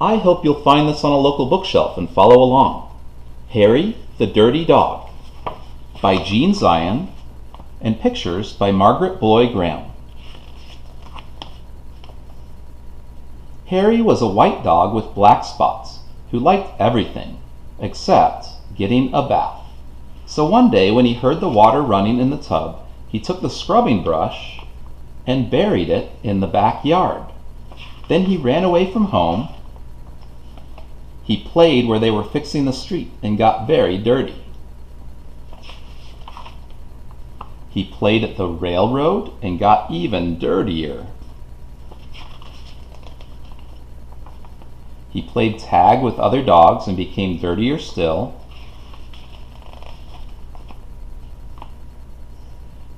I hope you'll find this on a local bookshelf and follow along. Harry the Dirty Dog by Gene Zion and pictures by Margaret Bloy Graham. Harry was a white dog with black spots who liked everything except getting a bath. So one day when he heard the water running in the tub, he took the scrubbing brush and buried it in the backyard. Then he ran away from home. He played where they were fixing the street and got very dirty. He played at the railroad and got even dirtier. He played tag with other dogs and became dirtier still.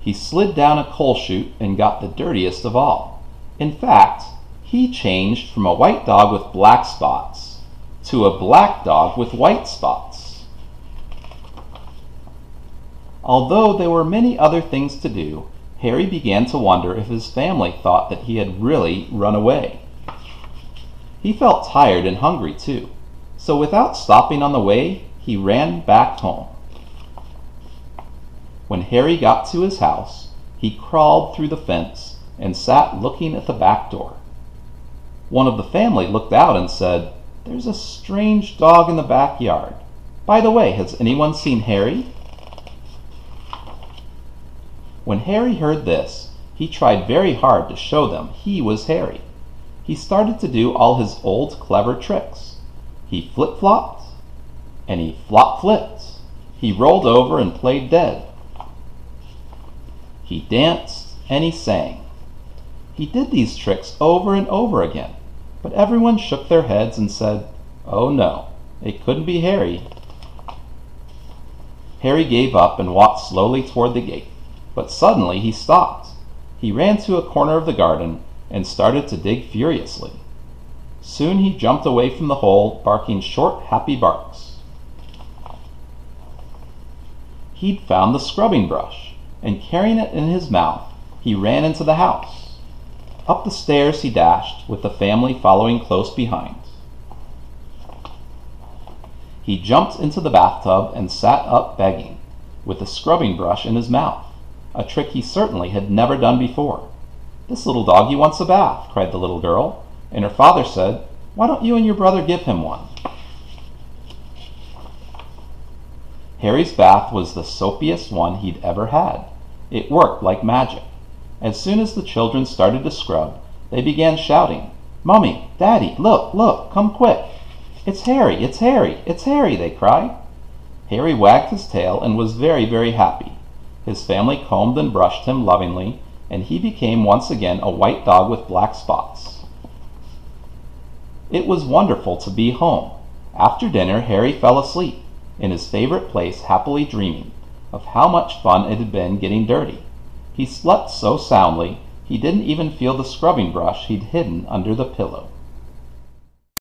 He slid down a coal chute and got the dirtiest of all. In fact, he changed from a white dog with black spots to a black dog with white spots. Although there were many other things to do, Harry began to wonder if his family thought that he had really run away. He felt tired and hungry too, so without stopping on the way, he ran back home. When Harry got to his house, he crawled through the fence and sat looking at the back door. One of the family looked out and said, There's a strange dog in the backyard. By the way, has anyone seen Harry? When Harry heard this, he tried very hard to show them he was Harry. He started to do all his old clever tricks. He flip flopped, and he flop flipped. He rolled over and played dead. He danced and he sang. He did these tricks over and over again, but everyone shook their heads and said, Oh no, it couldn't be Harry. Harry gave up and walked slowly toward the gate, but suddenly he stopped. He ran to a corner of the garden and started to dig furiously. Soon he jumped away from the hole, barking short, happy barks. He'd found the scrubbing brush, and carrying it in his mouth, he ran into the house. Up the stairs he dashed, with the family following close behind. He jumped into the bathtub and sat up begging, with a scrubbing brush in his mouth, a trick he certainly had never done before. This little doggy wants a bath, cried the little girl, and her father said, Why don't you and your brother give him one? Harry's bath was the soapiest one he'd ever had. It worked like magic. As soon as the children started to scrub, they began shouting, Mummy, Daddy, look, look, come quick. It's Harry, it's Harry, it's Harry, they cried. Harry wagged his tail and was very, very happy. His family combed and brushed him lovingly, and he became once again a white dog with black spots. It was wonderful to be home. After dinner, Harry fell asleep, in his favorite place, happily dreaming of how much fun it had been getting dirty. He slept so soundly, he didn't even feel the scrubbing brush he'd hidden under the pillow.